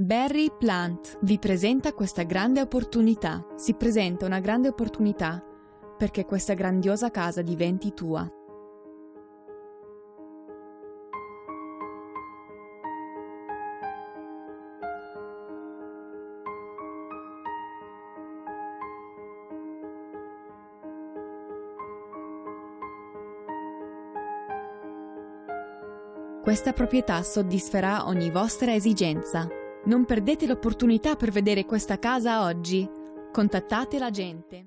Barry Plant vi presenta questa grande opportunità. Si presenta una grande opportunità perché questa grandiosa casa diventi tua. Questa proprietà soddisferà ogni vostra esigenza. Non perdete l'opportunità per vedere questa casa oggi. Contattate la gente.